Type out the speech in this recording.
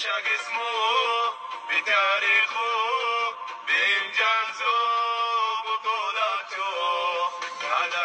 عشق اسمه بتاريخه بإنجازه بطولاته هذا